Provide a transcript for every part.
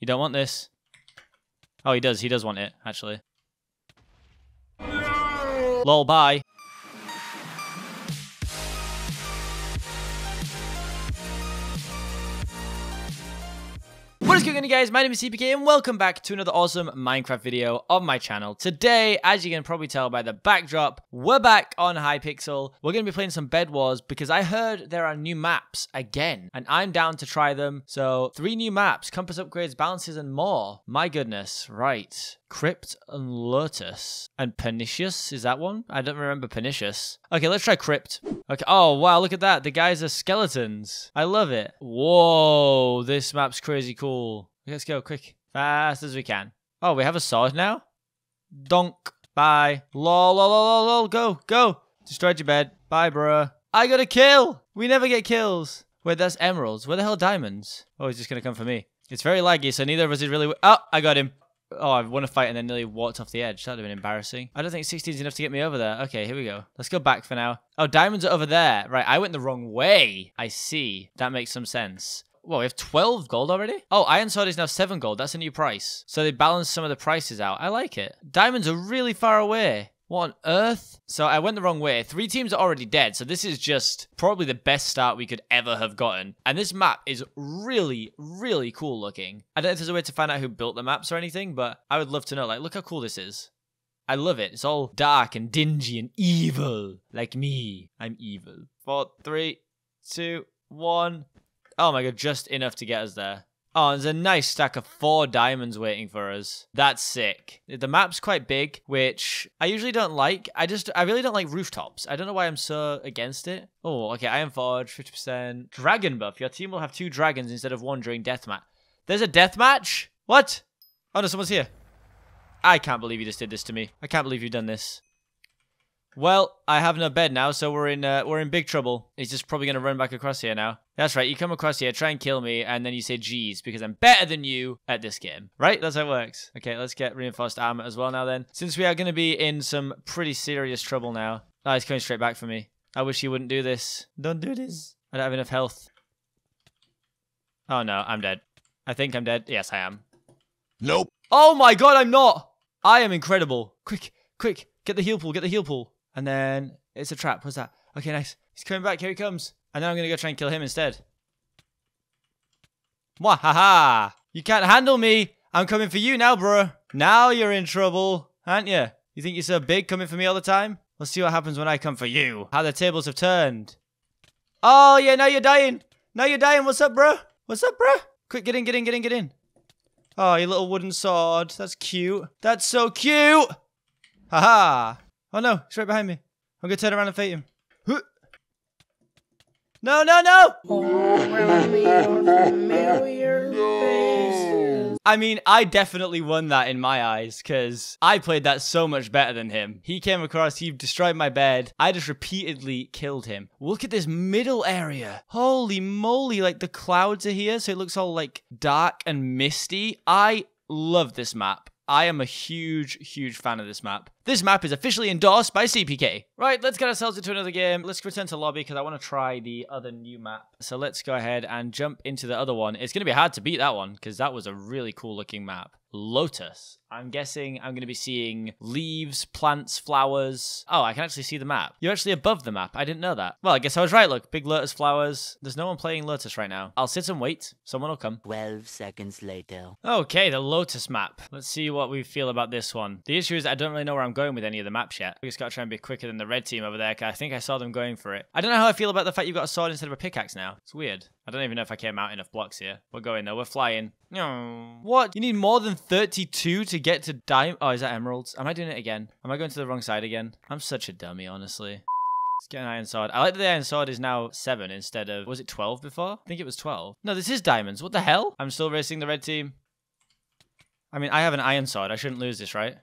You don't want this. Oh, he does. He does want it, actually. Lol, bye. Going on guys, my name is CPK and welcome back to another awesome Minecraft video on my channel. Today, as you can probably tell by the backdrop, we're back on Hypixel. We're going to be playing some Bed Wars because I heard there are new maps again and I'm down to try them. So, three new maps, compass upgrades, balances and more. My goodness, right. Crypt and Lotus. And Pernicious, is that one? I don't remember Pernicious. Okay, let's try Crypt. Okay, oh wow, look at that. The guys are skeletons. I love it. Whoa, this map's crazy cool. Let's go, quick. Fast as we can. Oh, we have a sword now? Donk. Bye. Lol, lol, lol, lol. Go, go. Destroyed your bed. Bye, bruh. I got a kill. We never get kills. Wait, that's emeralds. Where the hell diamonds? Oh, he's just gonna come for me. It's very laggy, so neither of us is really... Oh, I got him. Oh, I won a fight and then nearly walked off the edge. That would have been embarrassing. I don't think 16 is enough to get me over there. Okay, here we go. Let's go back for now. Oh, diamonds are over there. Right, I went the wrong way. I see. That makes some sense. Whoa, we have 12 gold already? Oh, Iron Sword is now 7 gold. That's a new price. So they balance some of the prices out. I like it. Diamonds are really far away. What on earth? So I went the wrong way. Three teams are already dead, so this is just probably the best start we could ever have gotten. And this map is really, really cool looking. I don't know if there's a way to find out who built the maps or anything, but I would love to know. Like, look how cool this is. I love it. It's all dark and dingy and evil. Like me. I'm evil. Four, three, two, one. Oh my god, just enough to get us there. Oh, there's a nice stack of four diamonds waiting for us. That's sick. The map's quite big, which I usually don't like. I just, I really don't like rooftops. I don't know why I'm so against it. Oh, okay, Iron Forge, 50%. Dragon buff. Your team will have two dragons instead of one during deathmatch. There's a deathmatch? What? Oh no, someone's here. I can't believe you just did this to me. I can't believe you've done this. Well, I have no bed now, so we're in uh, we're in big trouble. He's just probably gonna run back across here now. That's right. You come across here, try and kill me, and then you say "geez" because I'm better than you at this game. Right? That's how it works. Okay, let's get reinforced armor as well now. Then, since we are gonna be in some pretty serious trouble now. Oh, he's coming straight back for me. I wish he wouldn't do this. Don't do this. I don't have enough health. Oh no, I'm dead. I think I'm dead. Yes, I am. Nope. Oh my god, I'm not. I am incredible. Quick, quick, get the heal pool. Get the heal pool. And then it's a trap. What's that? Okay, nice. He's coming back. Here he comes. And then I'm to go try and kill him instead. Mwahaha! You can't handle me. I'm coming for you now, bro. Now you're in trouble, aren't you? You think you're so big coming for me all the time? Let's see what happens when I come for you. How the tables have turned. Oh, yeah, now you're dying. Now you're dying. What's up, bro? What's up, bro? Quick, get in, get in, get in, get in. Oh, your little wooden sword. That's cute. That's so cute. Haha. Oh no, he's right behind me. I'm gonna turn around and fight him. No, no, no! I mean, I definitely won that in my eyes, because I played that so much better than him. He came across, he destroyed my bed. I just repeatedly killed him. Look at this middle area. Holy moly, like the clouds are here, so it looks all like dark and misty. I love this map. I am a huge, huge fan of this map. This map is officially endorsed by CPK. Right, let's get ourselves into another game. Let's return to lobby because I want to try the other new map. So let's go ahead and jump into the other one. It's going to be hard to beat that one because that was a really cool looking map. Lotus. I'm guessing I'm going to be seeing leaves, plants, flowers. Oh, I can actually see the map. You're actually above the map. I didn't know that. Well, I guess I was right. Look, big lotus flowers. There's no one playing lotus right now. I'll sit and wait. Someone will come. 12 seconds later. Okay, the lotus map. Let's see what we feel about this one. The issue is I don't really know where I'm going with any of the maps yet. We just got to try and be quicker than the red team over there. I think I saw them going for it. I don't know how I feel about the fact you've got a sword instead of a pickaxe now. It's weird. I don't even know if I came out enough blocks here. We're going though. We're flying. No. What? You need more than 32 to get to diamond? Oh, is that emeralds? Am I doing it again? Am I going to the wrong side again? I'm such a dummy, honestly. Let's get an iron sword. I like that the iron sword is now 7 instead of... Was it 12 before? I think it was 12. No, this is diamonds. What the hell? I'm still racing the red team. I mean, I have an iron sword. I shouldn't lose this, right?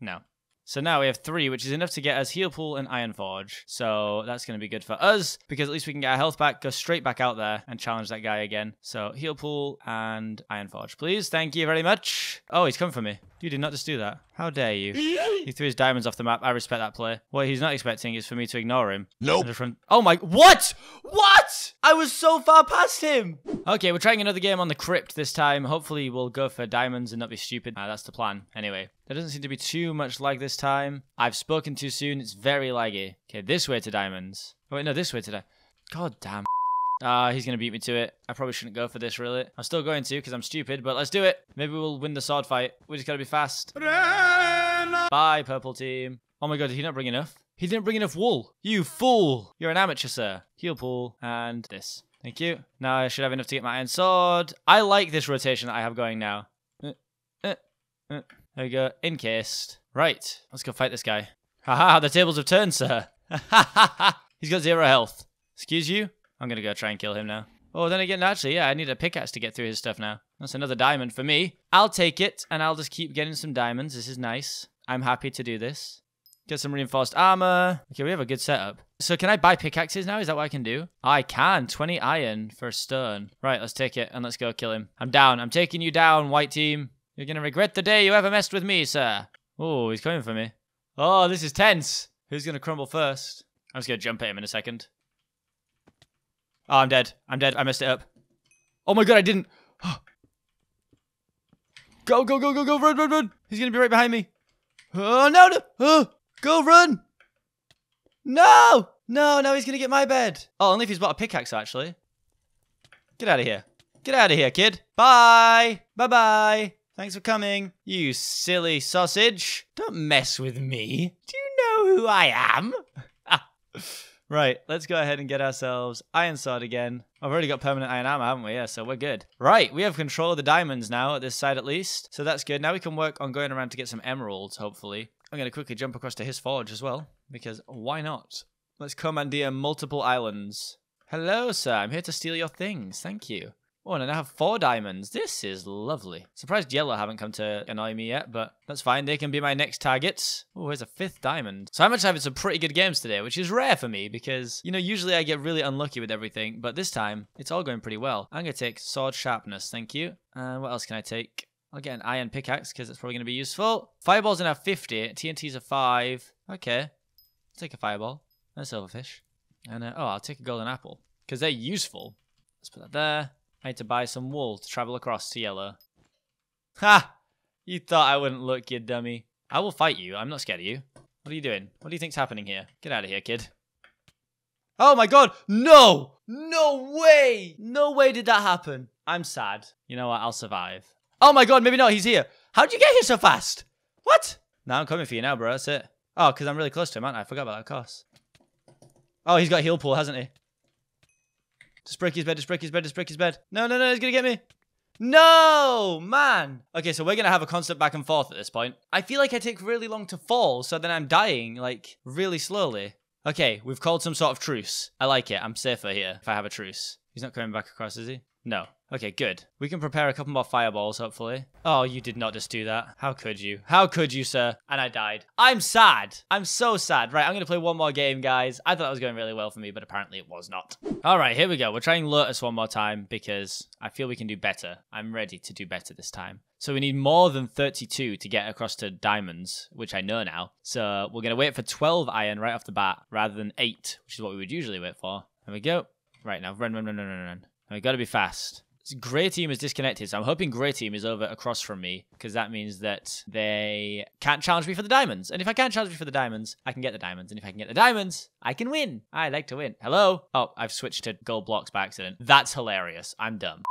No. So now we have three, which is enough to get us Heal Pool and Iron Forge. So that's going to be good for us, because at least we can get our health back, go straight back out there, and challenge that guy again. So Heal Pool and Iron Forge, please. Thank you very much. Oh, he's coming for me. You did not just do that. How dare you? He threw his diamonds off the map. I respect that play. What he's not expecting is for me to ignore him. Nope. Oh my- What? What? I was so far past him. Okay, we're trying another game on the crypt this time. Hopefully we'll go for diamonds and not be stupid. Ah, that's the plan. Anyway, there doesn't seem to be too much lag this time. I've spoken too soon. It's very laggy. Okay, this way to diamonds. Oh, wait, no, this way to diamonds. God damn. Ah, he's gonna beat me to it. I probably shouldn't go for this, really. I'm still going to, because I'm stupid, but let's do it. Maybe we'll win the sword fight. We just gotta be fast. Bye, purple team. Oh my god, did he not bring enough? He didn't bring enough wool. You fool. You're an amateur, sir. Heal pool and this. Thank you. Now I should have enough to get my iron sword. I like this rotation that I have going now. Uh, uh, uh. There we go. Encased. Right. Let's go fight this guy. Haha, the tables have turned, sir. He's got zero health. Excuse you? I'm gonna go try and kill him now. Oh, then again, actually, yeah, I need a pickaxe to get through his stuff now. That's another diamond for me. I'll take it, and I'll just keep getting some diamonds. This is nice. I'm happy to do this. Get some reinforced armor. Okay, we have a good setup. So can I buy pickaxes now? Is that what I can do? I can. 20 iron for a stone. Right, let's take it, and let's go kill him. I'm down. I'm taking you down, white team. You're gonna regret the day you ever messed with me, sir. Oh, he's coming for me. Oh, this is tense. Who's gonna crumble first? I'm just gonna jump at him in a second. Oh, I'm dead. I'm dead. I messed it up. Oh my god, I didn't. go, go, go, go, go, run, run, run. He's gonna be right behind me. Oh, no, no. Oh, go, run. No. No, no, he's gonna get my bed. Oh, only if he's bought a pickaxe, actually. Get out of here. Get out of here, kid. Bye. Bye bye. Thanks for coming. You silly sausage. Don't mess with me. Do you know who I am? Ah. Right, let's go ahead and get ourselves iron sword again. I've already got permanent iron armor, haven't we? Yeah, so we're good. Right, we have control of the diamonds now at this side at least. So that's good. Now we can work on going around to get some emeralds, hopefully. I'm going to quickly jump across to his forge as well, because why not? Let's commandeer multiple islands. Hello, sir. I'm here to steal your things. Thank you. Oh, and I now have four diamonds. This is lovely. Surprised yellow haven't come to annoy me yet, but that's fine. They can be my next targets. Oh, here's a fifth diamond. So I'm actually having some pretty good games today, which is rare for me because, you know, usually I get really unlucky with everything, but this time it's all going pretty well. I'm going to take sword sharpness. Thank you. And what else can I take? I'll get an iron pickaxe because it's probably going to be useful. Fireballs are now 50. TNT's a 5. Okay. I'll take a fireball. And a silverfish. And, uh, oh, I'll take a golden apple because they're useful. Let's put that there. I need to buy some wool to travel across to yellow. Ha! You thought I wouldn't look, you dummy. I will fight you. I'm not scared of you. What are you doing? What do you think's happening here? Get out of here, kid. Oh my god! No! No way! No way did that happen. I'm sad. You know what? I'll survive. Oh my god, maybe not. He's here. How'd you get here so fast? What? Now I'm coming for you now, bro. That's it. Oh, because I'm really close to him, aren't I? I forgot about that cost. Oh, he's got heal pool, hasn't he? Just break his bed, just break his bed, just break his bed. No, no, no, he's gonna get me. No, man. Okay, so we're gonna have a constant back and forth at this point. I feel like I take really long to fall, so then I'm dying, like, really slowly. Okay, we've called some sort of truce. I like it. I'm safer here if I have a truce. He's not coming back across, is he? No. Okay, good. We can prepare a couple more fireballs, hopefully. Oh, you did not just do that. How could you? How could you, sir? And I died. I'm sad. I'm so sad. Right, I'm going to play one more game, guys. I thought that was going really well for me, but apparently it was not. All right, here we go. We're trying Lotus one more time because I feel we can do better. I'm ready to do better this time. So we need more than 32 to get across to diamonds, which I know now. So we're going to wait for 12 iron right off the bat rather than 8, which is what we would usually wait for. There we go. Right, now run, run, run, run, run, run. We got to be fast. Grey team is disconnected, so I'm hoping Grey team is over across from me because that means that they can't challenge me for the diamonds. And if I can't challenge me for the diamonds, I can get the diamonds. And if I can get the diamonds, I can win. I like to win. Hello? Oh, I've switched to gold blocks by accident. That's hilarious. I'm dumb.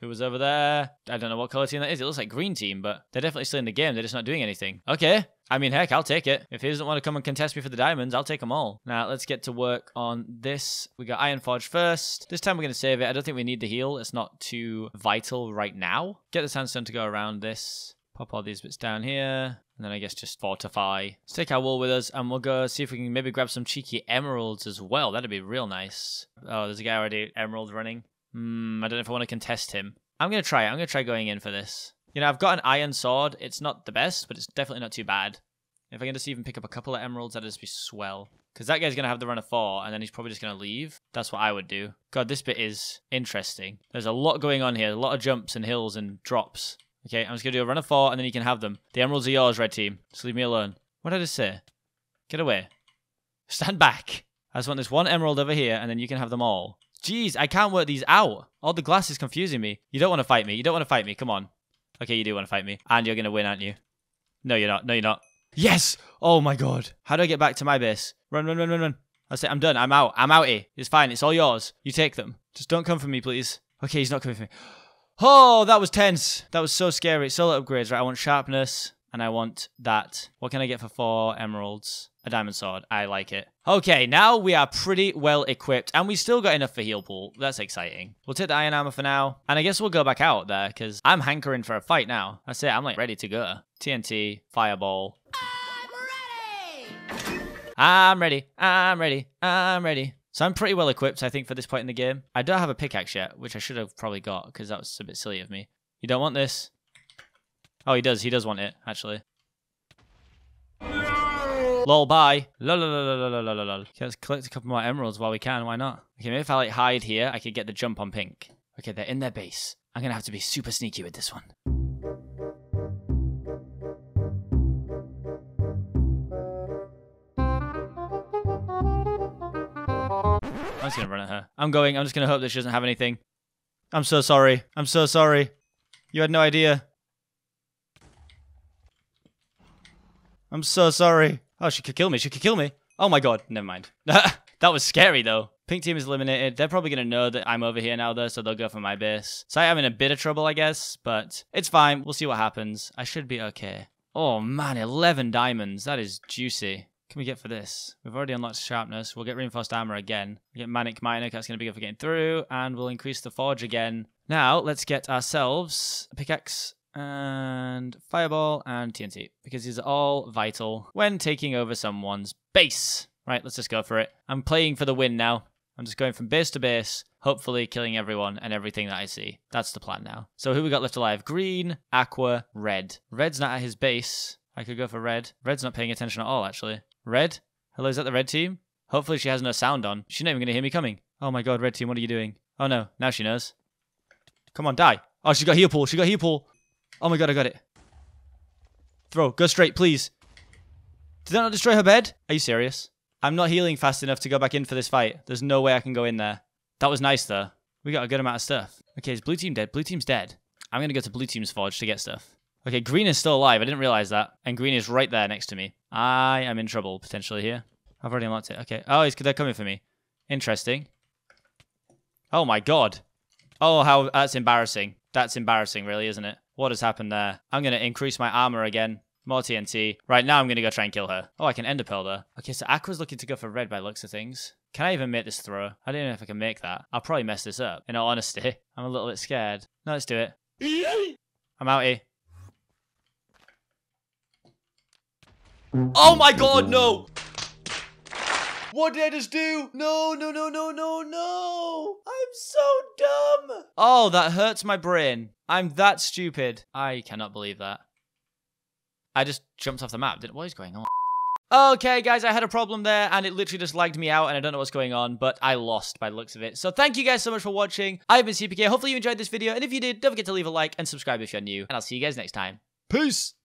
Who was over there? I don't know what color team that is. It looks like green team, but they're definitely still in the game. They're just not doing anything. Okay. I mean, heck, I'll take it. If he doesn't want to come and contest me for the diamonds, I'll take them all. Now, let's get to work on this. We got Iron Forge first. This time we're going to save it. I don't think we need the heal. It's not too vital right now. Get the sandstone to go around this. Pop all these bits down here. And then I guess just fortify. Let's take our wool with us and we'll go see if we can maybe grab some cheeky emeralds as well. That'd be real nice. Oh, there's a guy already emerald running. Hmm, I don't know if I want to contest him. I'm going to try it. I'm going to try going in for this. You know, I've got an iron sword. It's not the best, but it's definitely not too bad. If I can just even pick up a couple of emeralds, that'd just be swell. Because that guy's going to have the run of four, and then he's probably just going to leave. That's what I would do. God, this bit is interesting. There's a lot going on here. A lot of jumps and hills and drops. Okay, I'm just gonna do a run of four, and then you can have them. The emeralds are yours, red team. Just leave me alone. What did I just say? Get away. Stand back. I just want this one emerald over here, and then you can have them all. Jeez, I can't work these out. All the glass is confusing me. You don't want to fight me. You don't want to fight me. Come on. Okay, you do want to fight me. And you're gonna win, aren't you? No, you're not. No, you're not. Yes! Oh my god. How do I get back to my base? Run, run, run, run, run. That's it. I'm done. I'm out. I'm out here. It's fine. It's all yours. You take them. Just don't come for me, please. Okay, he's not coming for me. Oh, that was tense. That was so scary. Solo upgrades, right? I want sharpness and I want that. What can I get for four emeralds? A diamond sword. I like it. Okay, now we are pretty well equipped and we still got enough for heal pool. That's exciting. We'll take the iron armor for now. And I guess we'll go back out there because I'm hankering for a fight now. That's it. I'm like ready to go. TNT, fireball. I'm ready. I'm ready. I'm ready. So I'm pretty well equipped, I think, for this point in the game. I don't have a pickaxe yet, which I should have probably got because that was a bit silly of me. You don't want this? Oh, he does. He does want it, actually. Lol, bye. Lol, lol, lol, lol, lol, lol, let's collect a couple more emeralds while we can. Why not? Okay, maybe if I like hide here, I could get the jump on pink. Okay, they're in their base. I'm gonna have to be super sneaky with this one. I'm just gonna run at her. I'm going. I'm just gonna hope that she doesn't have anything. I'm so sorry. I'm so sorry. You had no idea. I'm so sorry. Oh, she could kill me. She could kill me. Oh my god. Never mind. that was scary though. Pink team is eliminated. They're probably going to know that I'm over here now though, so they'll go for my base. So I'm in a bit of trouble, I guess, but it's fine. We'll see what happens. I should be okay. Oh man, 11 diamonds. That is juicy. Can we get for this? We've already unlocked sharpness. We'll get reinforced armor again. We get maniac miner. That's going to be good for getting through. And we'll increase the forge again. Now, let's get ourselves a pickaxe and fireball and TNT because these are all vital when taking over someone's base. Right, let's just go for it. I'm playing for the win now. I'm just going from base to base, hopefully killing everyone and everything that I see. That's the plan now. So who we got left alive? Green, Aqua, Red. Red's not at his base. I could go for Red. Red's not paying attention at all, actually. Red? Hello, is that the red team? Hopefully she has no sound on. She's not even going to hear me coming. Oh my god, red team, what are you doing? Oh no, now she knows. Come on, die. Oh, she got heal pool. She got heal pool. Oh my god, I got it. Throw. Go straight, please. Did that not destroy her bed? Are you serious? I'm not healing fast enough to go back in for this fight. There's no way I can go in there. That was nice, though. We got a good amount of stuff. Okay, is blue team dead? Blue team's dead. I'm going to go to blue team's forge to get stuff. Okay, green is still alive. I didn't realize that. And green is right there next to me. I am in trouble, potentially, here. I've already unlocked it. Okay. Oh, they're coming for me. Interesting. Oh, my God. Oh, how that's embarrassing. That's embarrassing, really, isn't it? What has happened there? I'm going to increase my armor again. More TNT. Right, now I'm going to go try and kill her. Oh, I can ender pearl her. Okay, so Aqua's looking to go for red by looks of things. Can I even make this throw? I don't know if I can make that. I'll probably mess this up. In all honesty, I'm a little bit scared. No, let's do it. I'm out here. Oh my god, no! What did I just do? No, no, no, no, no, no! I'm so dumb! Oh, that hurts my brain. I'm that stupid. I cannot believe that. I just jumped off the map. What is going on? Okay, guys, I had a problem there, and it literally just lagged me out, and I don't know what's going on, but I lost by the looks of it. So thank you guys so much for watching. I've been CPK. Hopefully you enjoyed this video, and if you did, don't forget to leave a like and subscribe if you're new, and I'll see you guys next time. Peace!